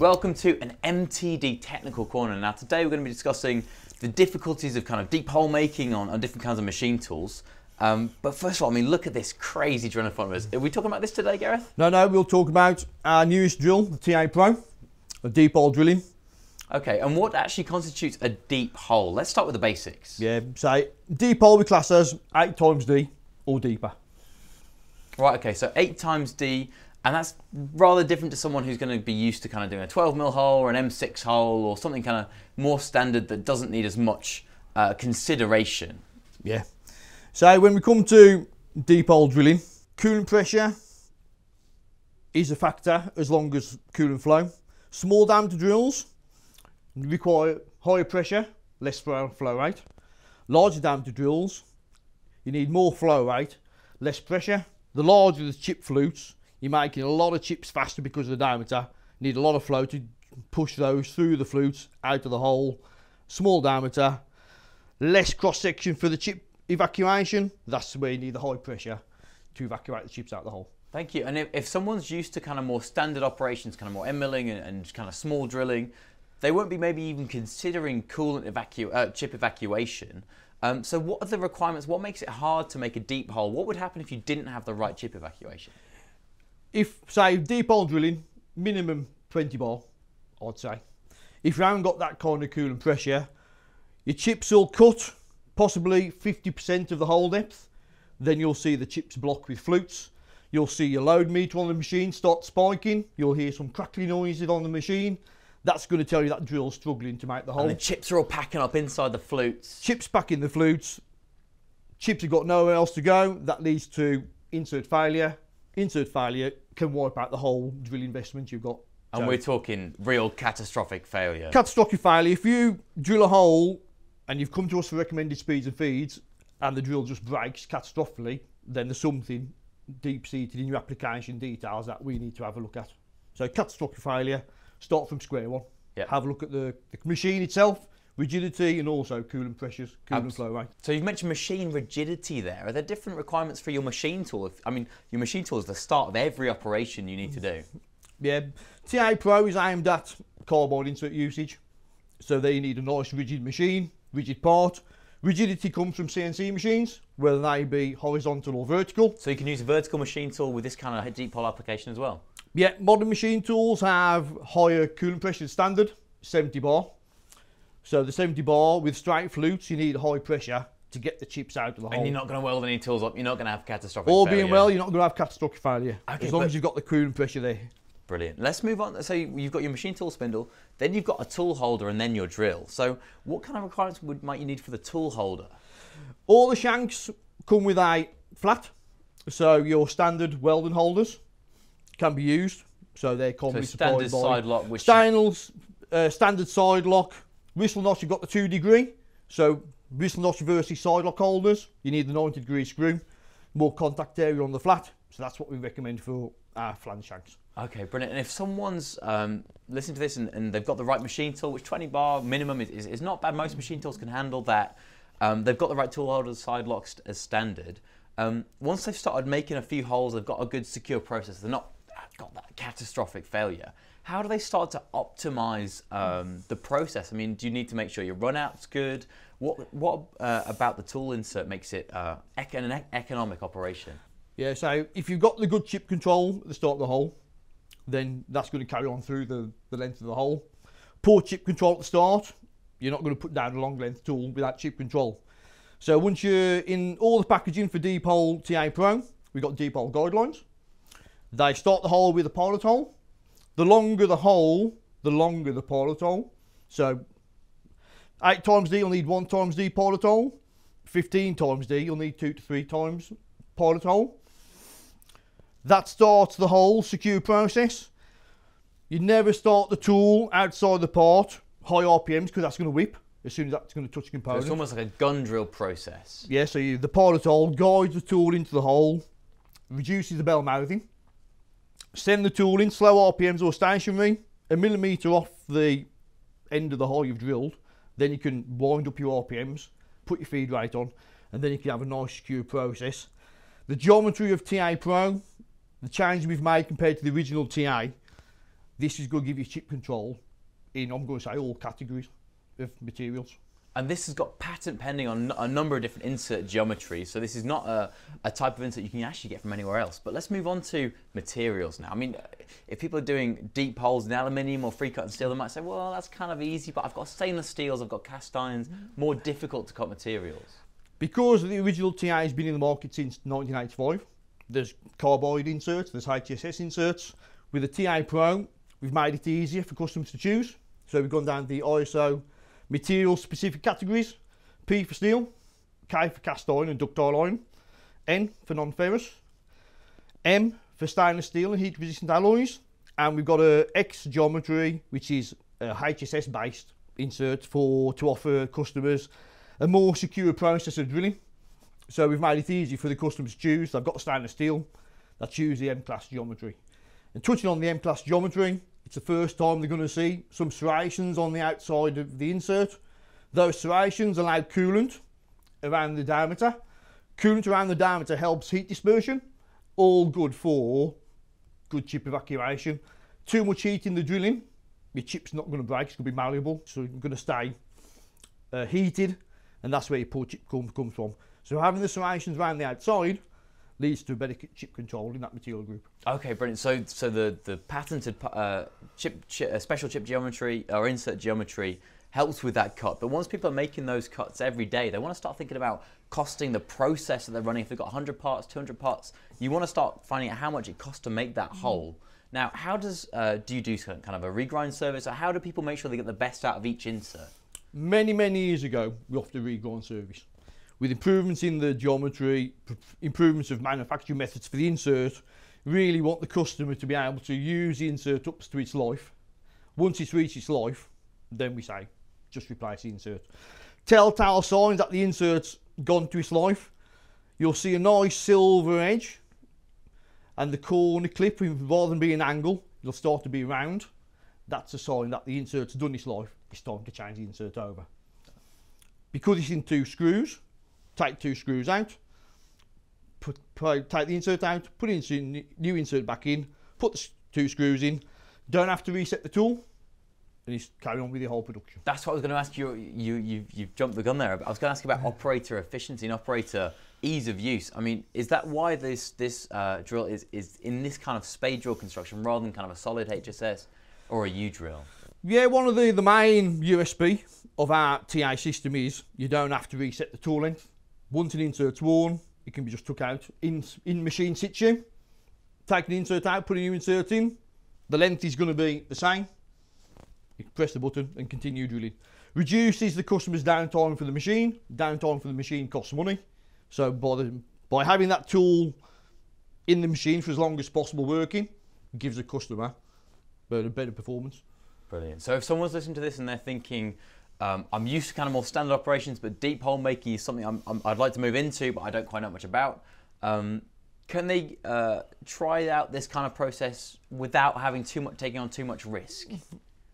Welcome to an MTD technical corner. Now today we're going to be discussing the difficulties of kind of deep hole making on, on different kinds of machine tools. Um, but first of all, I mean, look at this crazy drill in front of us. Are we talking about this today, Gareth? No, no, we'll talk about our newest drill, the TA Pro, the deep hole drilling. Okay, and what actually constitutes a deep hole? Let's start with the basics. Yeah, so deep hole we class as 8 times D or deeper. Right, okay, so 8 times D, and that's rather different to someone who's going to be used to kind of doing a 12 mil hole or an M6 hole or something kind of more standard that doesn't need as much uh, consideration. Yeah. So when we come to deep hole drilling, coolant pressure is a factor as long as coolant flow. Small diameter drills require higher pressure, less flow, rate. Larger diameter drills, you need more flow rate, less pressure. The larger the chip flutes, you're making a lot of chips faster because of the diameter. You need a lot of flow to push those through the flutes out of the hole. Small diameter, less cross section for the chip evacuation. That's where you need the high pressure to evacuate the chips out of the hole. Thank you. And if, if someone's used to kind of more standard operations, kind of more end milling and, and kind of small drilling, they won't be maybe even considering coolant evacu- uh, chip evacuation. Um, so what are the requirements? What makes it hard to make a deep hole? What would happen if you didn't have the right chip evacuation? If, say, deep hole drilling, minimum 20 bar, I'd say. If you haven't got that kind of coolant pressure, your chips will cut possibly 50% of the hole depth. Then you'll see the chips block with flutes. You'll see your load meter on the machine start spiking. You'll hear some crackly noises on the machine. That's going to tell you that drill's struggling to make the hole. And the chips are all packing up inside the flutes. Chips back in the flutes. Chips have got nowhere else to go. That leads to insert failure. Insert failure can wipe out the whole drill investment you've got. And So- we're talking real catastrophic failure. catastrophic failure. If you drill a hole and you've come to us for recommended speeds and feeds, and the drill just breaks catastrophically, then there's something deep seated in your application details that we need to have a look at. So catastrophic failure, start from square one. Yep. Have a look at the, the machine itself, rigidity, and also coolant pressures, coolant Abs- flow rate. So you've mentioned machine rigidity there. Are there different requirements for your machine tool? If- I mean, your machine tool is the start of every operation you need to do. Yeah, TA Pro is aimed at carbide insert usage. So they need a nice rigid machine, rigid part. Rigidity comes from CNC machines, whether they be horizontal or vertical. So you can use a vertical machine tool with this kind of deep hole application as well. Yeah, modern machine tools have higher coolant pressure standard, 70 bar. So the 70 bar with straight flutes, you need high pressure to get the chips out of the And hole. you're not going to weld any tools up. You're not going to have catastrophic All failure. being well, you're not going to have catastrophic failure Okay, as long as you've got the coolant pressure there. Brilliant. Let's move on. So you've got your machine tool spindle, then you've got a tool holder, and then your drill. So what kind of requirements would, might you need for the tool holder? All the shanks come with a flat, so your standard Weldon holders can be used. So they're So commonly standard supplied by side lock, which Steinels, uh, standard side lock. Whistle notch, you've got the two degree. So whistle notch versus side lock holders, you need the 90 degree screw. More contact area on the flat. So that's what we recommend for our flange shanks. Okay, brilliant. And if someone's um, listening to this and, and they've got the right machine tool, which 20 bar minimum is, is, is not bad, most machine tools can handle that. Um, they've got the right tool holders, side locks as standard. Um, once they've started making a few holes, they've got a good secure process. They're not got that catastrophic failure. How do they start to optimize um, the process? I mean, do you need to make sure your runout's good? What what uh, about the tool insert makes it uh, an economic operation? Yeah, so if you've got the good chip control at the start of the hole, then that's going to carry on through the, the length of the hole. Poor chip control at the start, you're not going to put down a long length tool without chip control. So once you're in all the packaging for Deep Hole TA Pro, we've got Deep Hole guidelines. They start the hole with a pilot hole. The longer the hole, the longer the pilot hole. So 8 times D, you'll need 1 times D pilot hole. 15 times D, you'll need 2 to 3 times pilot hole. That starts the whole secure process. You never start the tool outside the part, high RPMs, because that's going to whip as soon as that's going to touch So the component. it's almost like a gun drill process. Yeah, so you, the pilot hole guides the tool into the hole, reduces the bell mouthing, send the tool in slow RPMs or stationary, a millimetre off the end of the hole you've drilled, then you can wind up your RPMs, put your feed rate on, and then you can have a nice secure process. The geometry of TA Pro, the change we've made compared to the original TA, this is going to give you chip control in, I'm going to say, all categories of materials. And this has got patent pending on a number of different insert geometries. So this is not a, a type of insert you can actually get from anywhere else. But let's move on to materials now. I mean, if people are doing deep holes in aluminium or free cut and steel, they might say, well, that's kind of easy, but I've got stainless steels, I've got cast irons, more difficult to cut materials. Because the original TA has been in the market since 1985, there's carbide inserts, there's HSS inserts. With the TA Pro, we've made it easier for customers to choose. So we've gone down the ISO material specific categories. P for steel, K for cast iron and ductile iron, N for non-ferrous, M for stainless steel and heat resistant alloys, and we've got a X geometry which is a HSS based insert for to offer customers a more secure process of drilling. So we've made it easy for the customers to choose. They've got stainless steel, they choose the M class geometry. And touching on the M class geometry, it's the first time they're going to see some serrations on the outside of the insert. Those serrations allow coolant around the diameter. Coolant around the diameter helps heat dispersion. All good for good chip evacuation. Too much heat in the drilling, your chip's not going to break, it's going to be malleable, so it's going to stay uh, heated, and that's where your poor chip comes from. So having the serrations around the outside leads to better chip control in that material group. Okay, brilliant. So, so the the patented uh, chip, chip uh, special chip geometry or insert geometry helps with that cut. But once people are making those cuts every day, they want to start thinking about costing the process that they're running. If they've got 100 parts, 200 parts, you want to start finding out how much it costs to make that mm-hmm. hole. Now, how does uh, do you do kind of a regrind service, or how do people make sure they get the best out of each insert? Many, many years ago, we offered a regrind service with improvements in the geometry, improvements of manufacturing methods for the insert, really want the customer to be able to use the insert up to its life. Once it's reached its life, then we say, just replace the insert. Telltale signs that the insert's gone to its life. You'll see a nice silver edge and the corner clip, rather than being an angle, it'll start to be round. That's a sign that the insert's done its life. It's time to change the insert over. Because it's in two screws, take two screws out, put, put, take the insert out, put in new insert back in, put the two screws in, don't have to reset the tool, and he's carry on with the whole production. That's what I was going to ask you. You you you've jumped the gun there. I was going to ask about operator efficiency and operator ease of use. I mean, is that why this this uh, drill is is in this kind of spade drill construction rather than kind of a solid HSS or a U drill? Yeah, one of the the main USP of our TA system is you don't have to reset the tool length. Once an insert's worn, it can be just took out in, in machine situ. Take the insert out, put a new insert in. The length is going to be the same. You press the button and continue drilling. Reduces the customer's downtime for the machine. Downtime for the machine costs money. So by, the, by having that tool in the machine for as long as possible working, gives the customer better, better performance. Brilliant. So if someone's listening to this and they're thinking, um, I'm used to kind of more standard operations, but deep hole making is something i would like to move into, but I don't quite know much about. Um, can they uh, try out this kind of process without having too much, taking on too much risk?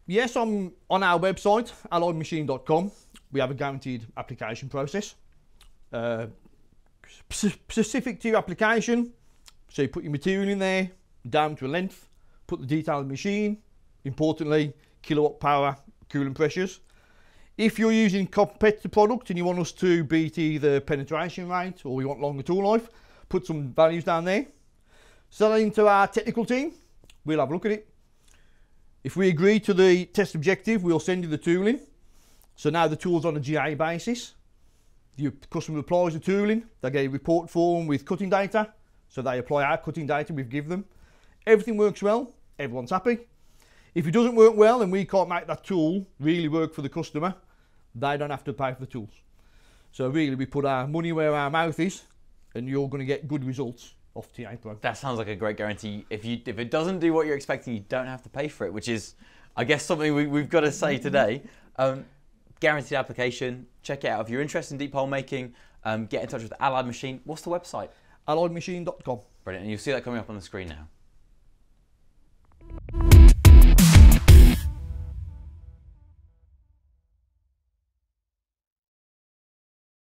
Yes, on on our website, alliedmachine.com, we have a guaranteed application process. Uh, specific to your application, so you put your material in there, down to a length, put the detail of the machine, importantly, kilowatt power, cooling pressures. If you're using competitor product and you want us to beat either penetration rate or you want longer tool life, put some values down there. Send it into our technical team. We'll have a look at it. If we agree to the test objective, we'll send you the tooling. So now the tool's on a GA basis. The customer applies the tooling. They get a report form with cutting data. So they apply our cutting data we've given them. Everything works well. Everyone's happy. If it doesn't work well and we can't make that tool really work for the customer, they don't have to pay for the tools. So really, we put our money where our mouth is, and you're going to get good results off TA Pro. That sounds like a great guarantee. If you if it doesn't do what you're expecting, you don't have to pay for it, which is, I guess, something we, have got to say today. Um, guaranteed application. Check it out if you're interested in deep hole making. Um, get in touch with Allied Machine. What's the website? Alliedmachine.com. Brilliant, and you'll see that coming up on the screen now.